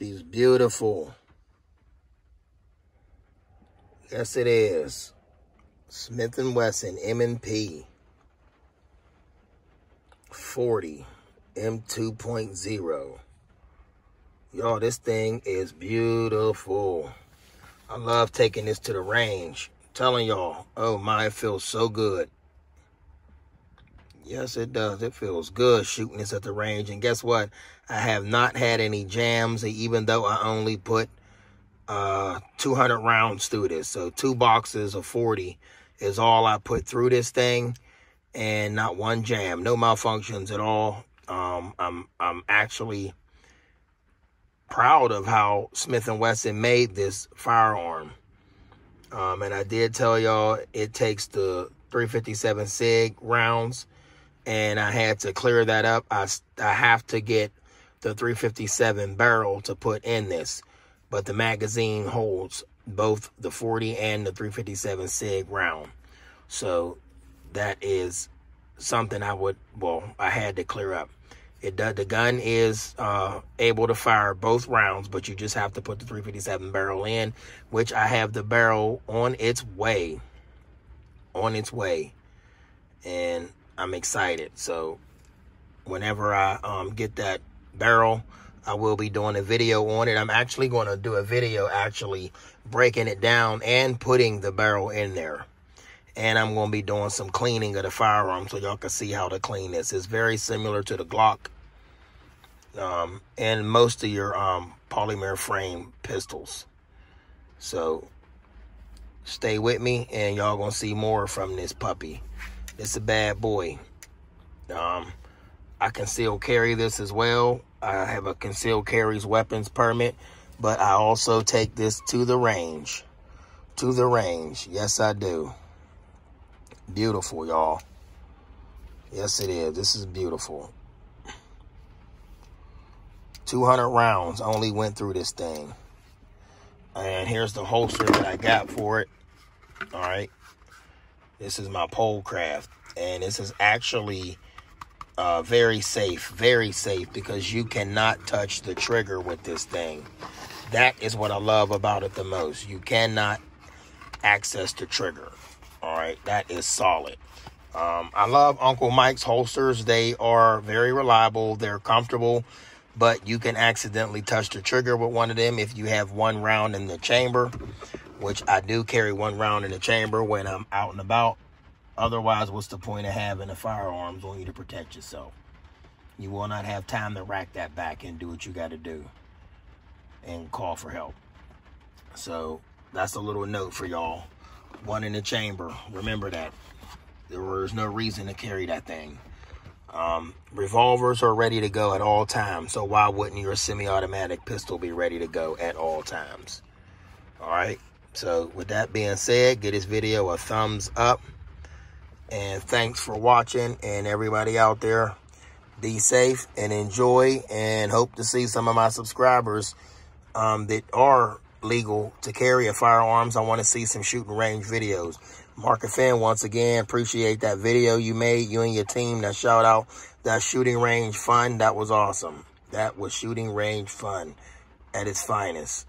She's beautiful. Yes, it is. Smith & Wesson M&P 40 M2.0. Y'all, this thing is beautiful. I love taking this to the range. I'm telling y'all, oh my, it feels so good. Yes, it does. It feels good shooting this at the range. And guess what? I have not had any jams, even though I only put uh, 200 rounds through this. So two boxes of 40 is all I put through this thing. And not one jam. No malfunctions at all. Um, I'm, I'm actually proud of how Smith & Wesson made this firearm. Um, and I did tell y'all it takes the 357 SIG rounds and I had to clear that up. I, I have to get the 357 barrel to put in this, but the magazine holds both the 40 and the 357 SIG round. So that is something I would, well, I had to clear up. It does, the gun is uh, able to fire both rounds, but you just have to put the 357 barrel in, which I have the barrel on its way. On its way. And I'm excited. So whenever I um, get that barrel, I will be doing a video on it. I'm actually going to do a video actually breaking it down and putting the barrel in there. And I'm going to be doing some cleaning of the firearm so y'all can see how to clean this. It's very similar to the Glock um, and most of your um, polymer frame pistols. So stay with me and y'all going to see more from this puppy. It's a bad boy. Um, I can conceal carry this as well. I have a concealed carries weapons permit, but I also take this to the range. To the range. Yes, I do. Beautiful, y'all. Yes, it is. This is beautiful. 200 rounds only went through this thing. And here's the holster that I got for it. All right. This is my pole craft. And this is actually uh, very safe. Very safe because you cannot touch the trigger with this thing. That is what I love about it the most. You cannot access the trigger. All right, that is solid. Um, I love Uncle Mike's holsters. They are very reliable. They're comfortable, but you can accidentally touch the trigger with one of them if you have one round in the chamber, which I do carry one round in the chamber when I'm out and about. Otherwise, what's the point of having the firearms on you to protect yourself? You will not have time to rack that back and do what you got to do and call for help. So that's a little note for y'all one in the chamber. Remember that. There was no reason to carry that thing. Um, revolvers are ready to go at all times. So why wouldn't your semi-automatic pistol be ready to go at all times? All right. So with that being said, give this video a thumbs up. And thanks for watching. And everybody out there, be safe and enjoy. And hope to see some of my subscribers um, that are legal to carry a firearms. I want to see some shooting range videos. Mark Finn, once again, appreciate that video you made, you and your team. That shout out, that shooting range fun. That was awesome. That was shooting range fun at its finest.